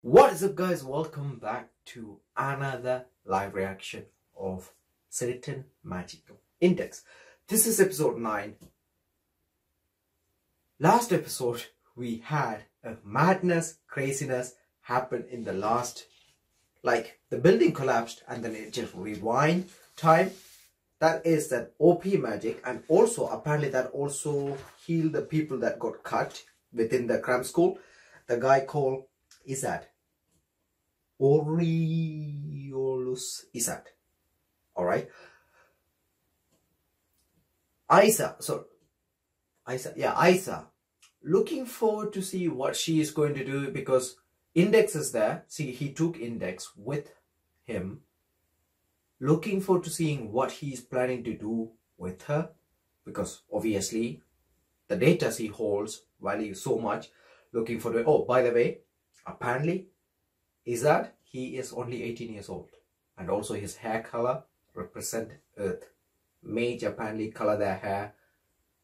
What is up guys? Welcome back to another live reaction of Certain Magical Index. This is episode 9. Last episode we had a madness, craziness happen in the last like the building collapsed and then it just rewind time that is that op magic and also apparently that also healed the people that got cut within the cram school the guy called Izzard. Aureolus Izzard. Alright. Aisa, so Aisa, yeah, Aisa. Looking forward to see what she is going to do because Index is there. See, he took Index with him. Looking forward to seeing what he's planning to do with her because obviously the data he holds value so much. Looking for the oh, by the way, apparently is that he is only 18 years old. And also his hair color represent earth. Mage apparently color their hair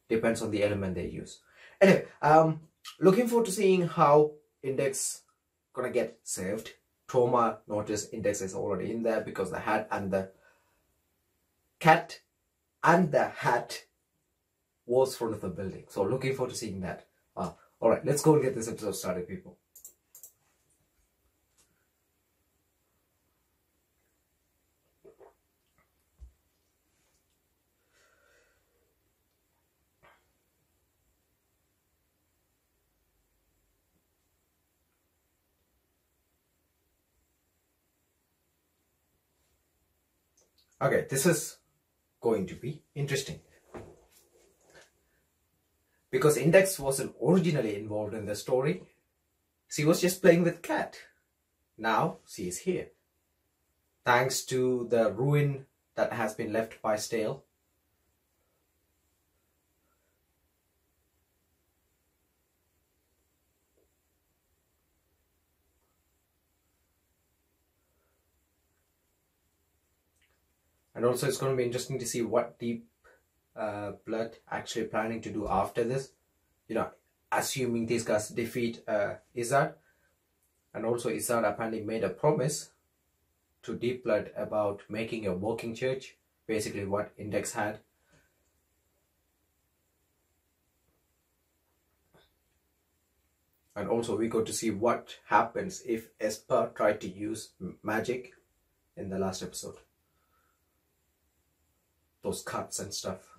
depends on the element they use. Anyway um looking forward to seeing how index gonna get saved Toma notice index is already in there because the hat and the cat and the hat was front of the building. So looking forward to seeing that uh, all right let's go and get this episode started people Okay, this is going to be interesting. Because Index wasn't originally involved in the story. She was just playing with Cat. Now she is here. Thanks to the ruin that has been left by Stale. and also it's going to be interesting to see what deep uh, blood actually planning to do after this you know assuming these guys defeat uh, Izzard. And also Izzard apparently made a promise to deep blood about making a walking church basically what index had. And also we got to see what happens if Esper tried to use magic in the last episode. Those cuts and stuff.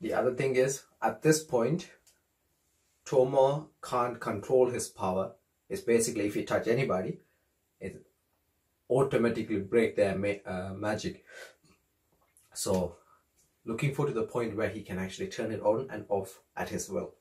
The other thing is, at this point, Toma can't control his power. It's basically if you touch anybody, it automatically break their ma uh, magic. So looking forward to the point where he can actually turn it on and off at his will.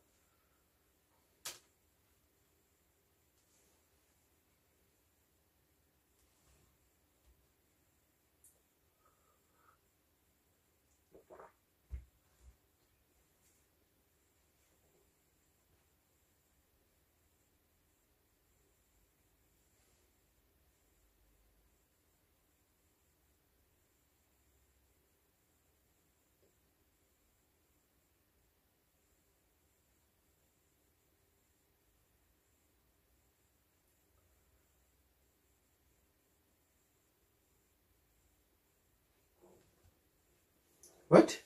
What?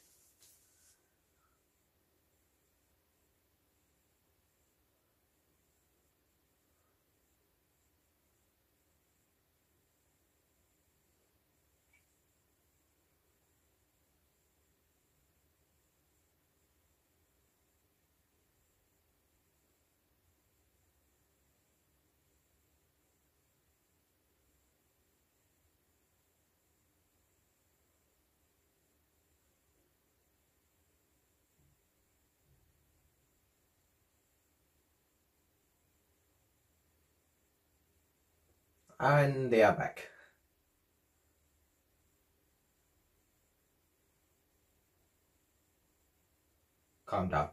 And they are back. Calm down.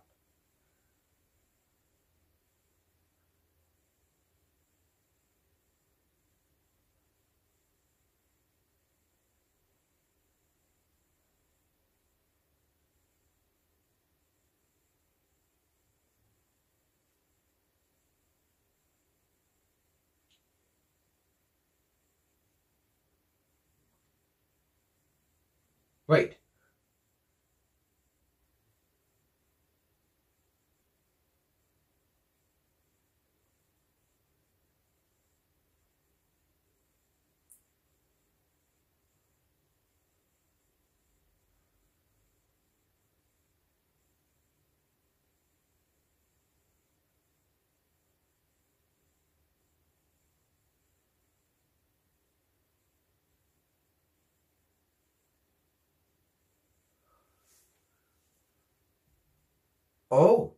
Right. Oh.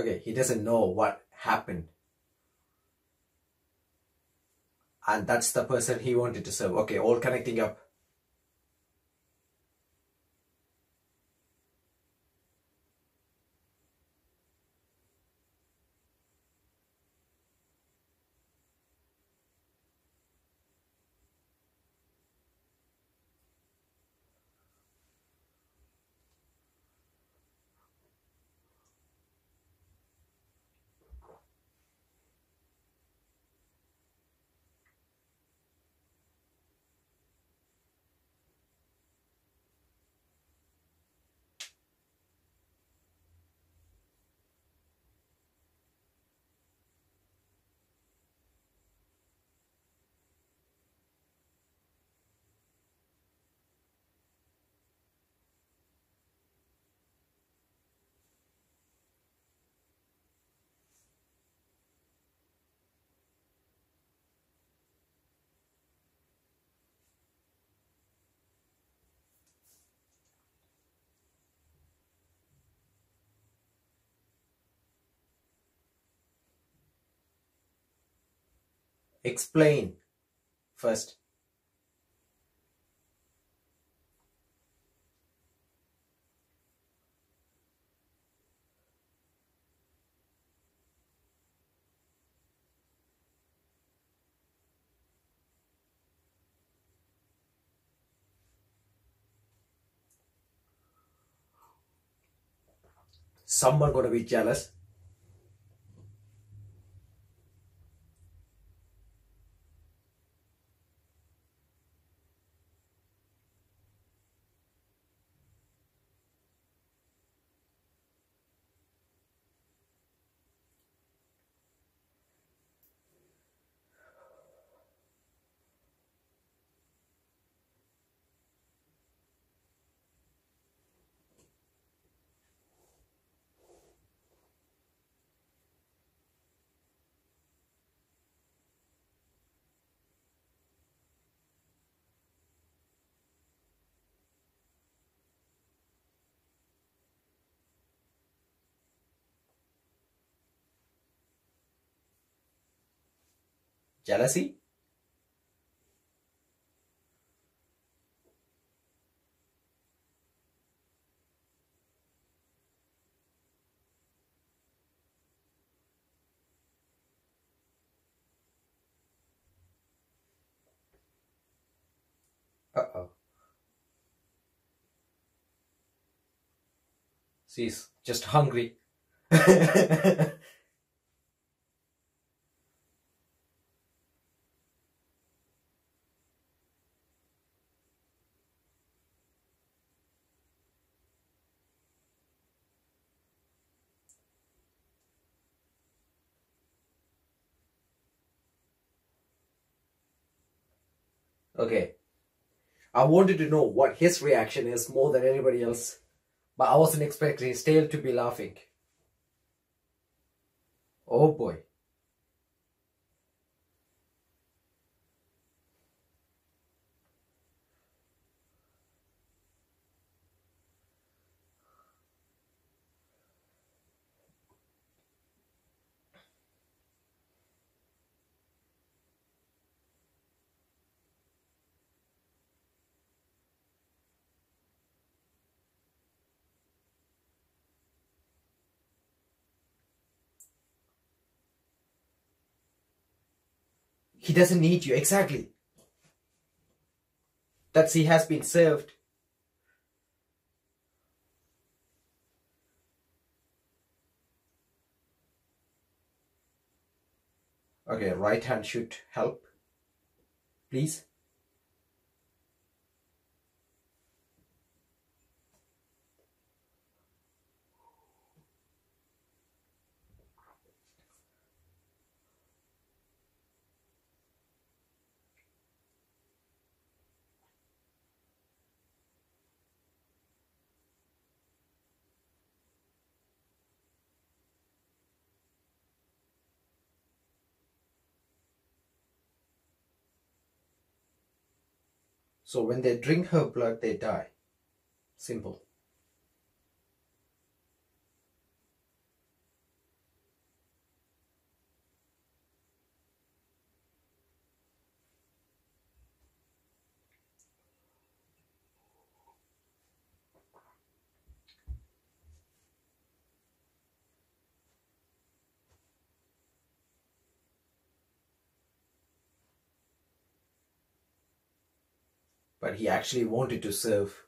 Okay, he doesn't know what happened. And that's the person he wanted to serve. Okay, all connecting up. Explain first. Someone gonna be jealous. Jealousy? Uh oh. She's just hungry. okay. I wanted to know what his reaction is more than anybody else. But I wasn't expecting his tail to be laughing. Oh boy. He doesn't need you. Exactly. That's he has been served. Okay, right hand should help. Please. So when they drink her blood, they die. Simple. But he actually wanted to serve.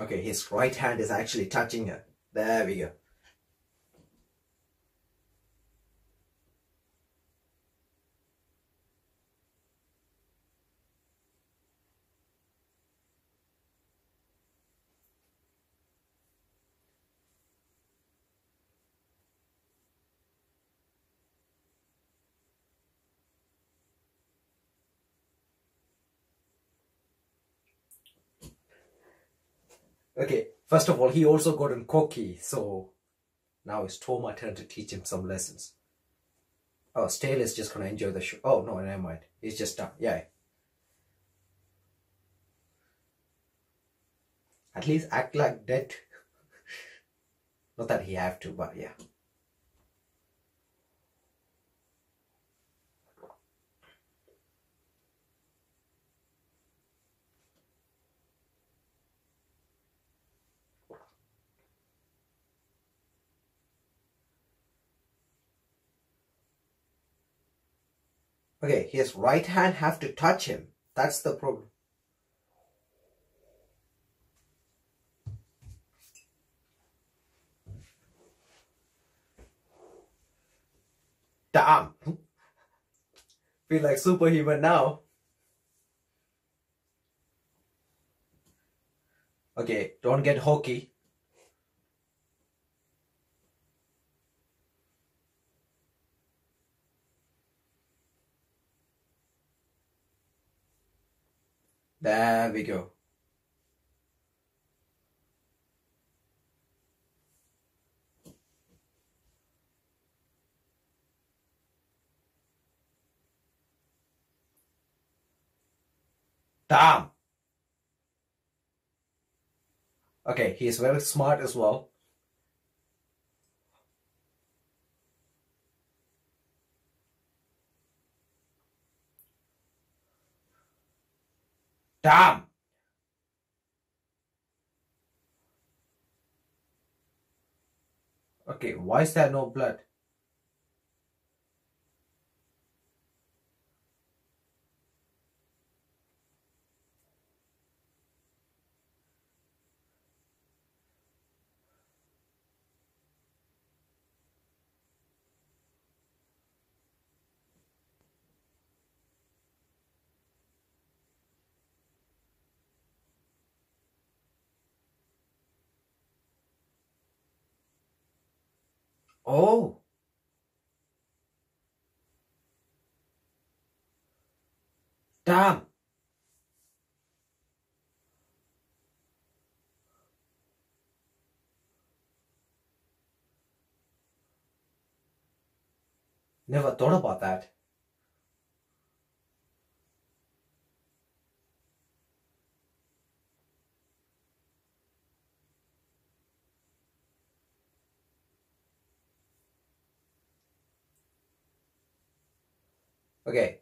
Okay, his right hand is actually touching her. There we go. Okay, first of all, he also got in cocky, so now it's Toma turn to teach him some lessons. Oh, Stale is just gonna enjoy the show. Oh no, never mind. He's just done. Yeah. At least act like dead. Not that he have to, but yeah. Okay, his right hand have to touch him. That's the problem. Damn. Feel like superhuman now. Okay, don't get hokey. There we go. Damn. Okay, he is very smart as well. Damn. Okay, why is there no blood? Oh. Damn. Never thought about that. Okay.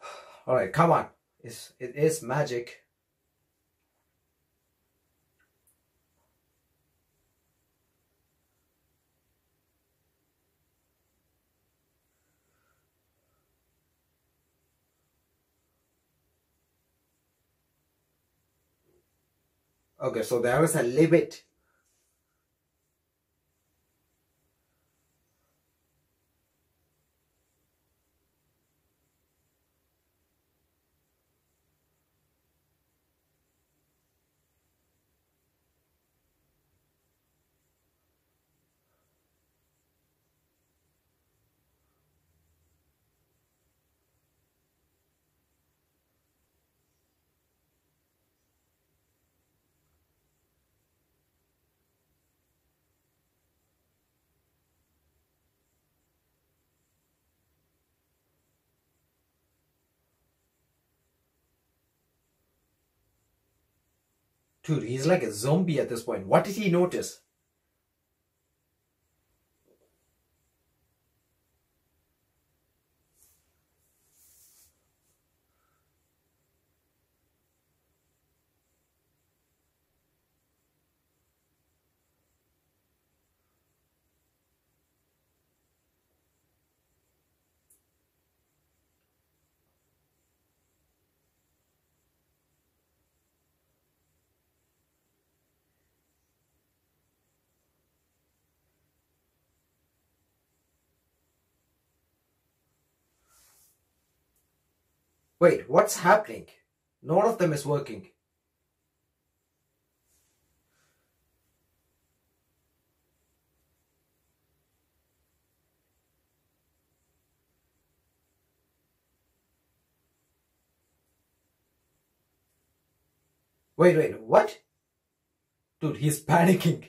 All right, come on. It's, it is magic. Okay, so there is a limit. Dude, he's like a zombie at this point. What did he notice? Wait, what's happening? None of them is working. Wait, wait, what? Dude, he's panicking.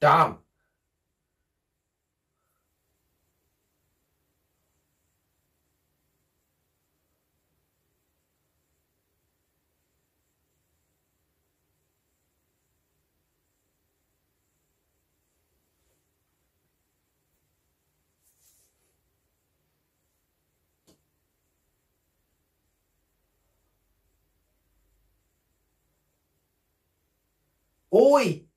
Damn. Oi!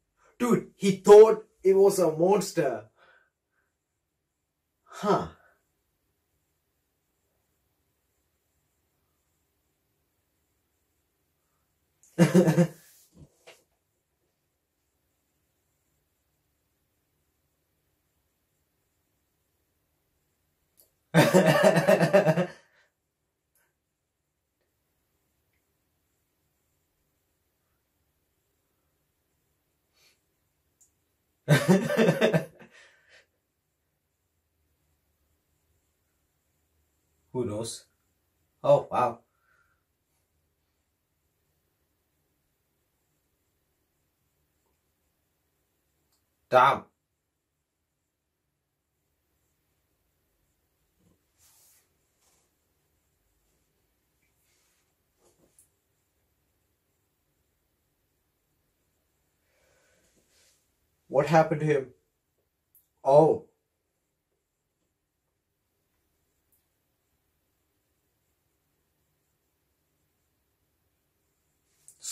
Dude, he thought it was a monster. Huh. Who knows? Oh, wow. Damn. What happened to him? Oh.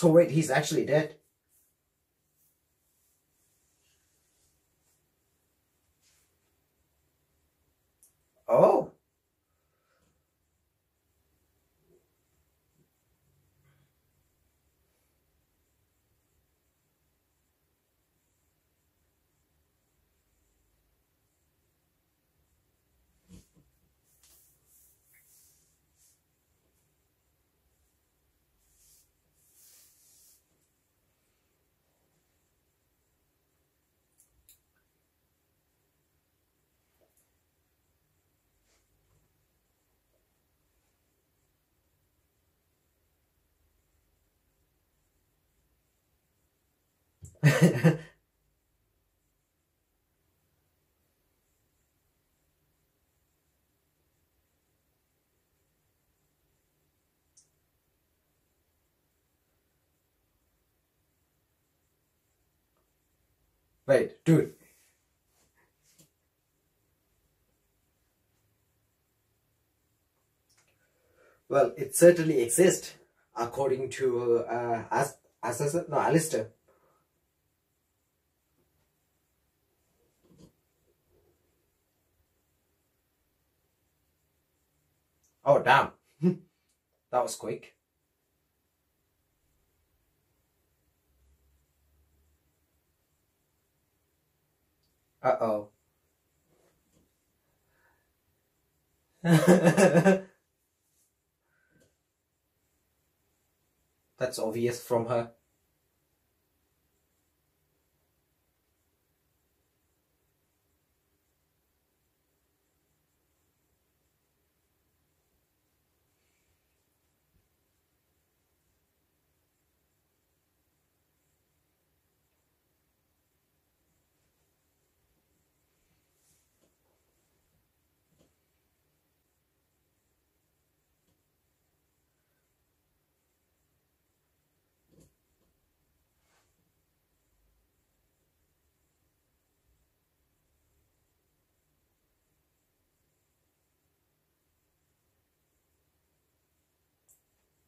So wait, he's actually dead? Oh. Wait, dude. Well, it certainly exists, according to uh, as as no Aleister. Oh damn, that was quick. Uh oh. That's obvious from her.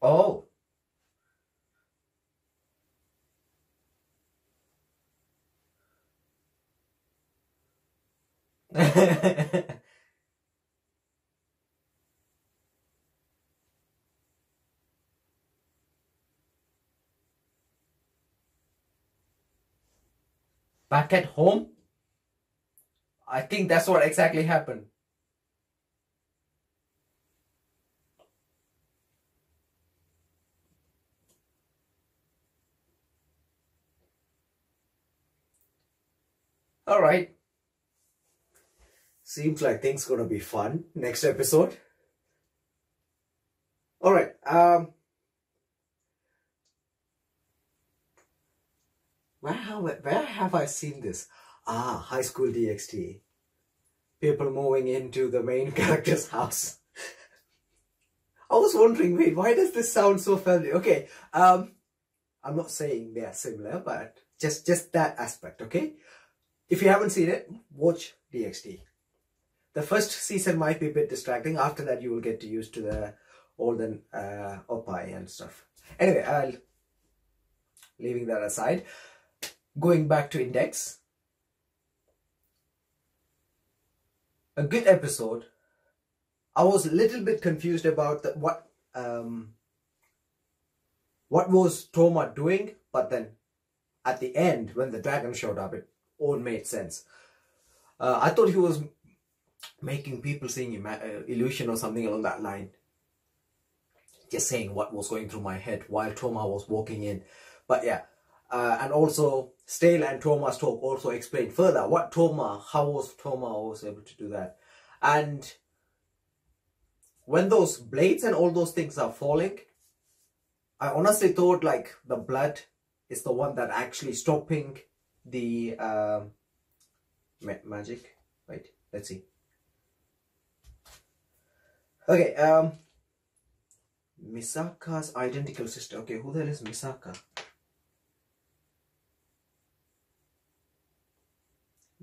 Oh. Back at home? I think that's what exactly happened. All right. Seems like things gonna be fun next episode. All right. Um. Where have where have I seen this? Ah, High School DxD. People moving into the main character's house. I was wondering, wait, why does this sound so familiar? Okay, um, I'm not saying they are similar, but just just that aspect, okay? If you haven't seen it, watch DxD. The first season might be a bit distracting. After that, you will get used to the olden uh, Oppai and stuff. Anyway, I'll leaving that aside. Going back to Index. A good episode. I was a little bit confused about the, what um, what was Toma doing, but then at the end, when the dragon showed up, it all made sense. Uh, I thought he was making people seeing uh, illusion or something along that line. Just saying what was going through my head while Toma was walking in. But yeah, uh, and also Stale and Toma's talk also explained further what Toma, how was Toma was able to do that. And when those blades and all those things are falling, I honestly thought like the blood is the one that actually stopping the um, ma magic. Wait, let's see. Okay, um, Misaka's identical sister. Okay, who the hell is Misaka?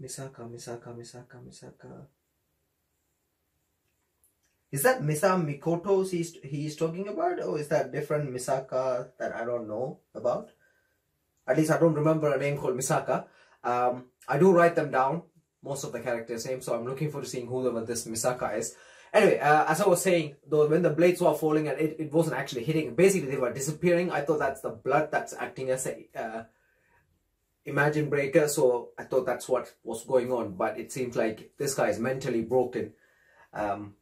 Misaka, Misaka, Misaka, Misaka. Is that Misa Mikoto he's, he's talking about? Or is that different Misaka that I don't know about? At least I don't remember a name called Misaka. Um, I do write them down, most of the characters' names, so I'm looking forward to seeing whoever this Misaka is. Anyway, uh, as I was saying, though, when the blades were falling and it, it wasn't actually hitting, basically they were disappearing. I thought that's the blood that's acting as a uh, imagine breaker, so I thought that's what was going on. But it seems like this guy is mentally broken. Um,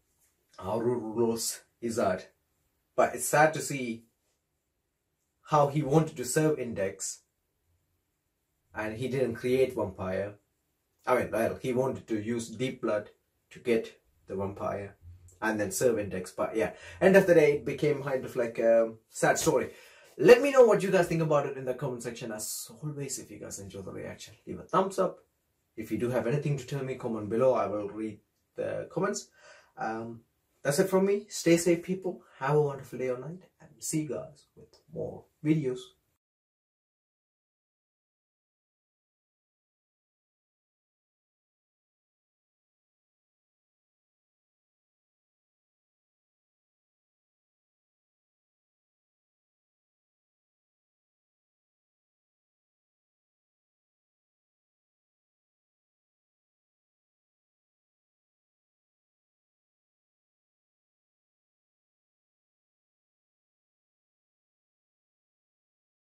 Rules Izzard. But it's sad to see how he wanted to serve Index and he didn't create vampire. I mean, well, he wanted to use deep blood to get the vampire and then serve index. But yeah, end of the day, it became kind of like a sad story. Let me know what you guys think about it in the comment section. As always, if you guys enjoy the reaction, leave a thumbs up. If you do have anything to tell me, comment below. I will read the comments. Um, that's it from me. Stay safe, people. Have a wonderful day or night, and see you guys with more videos.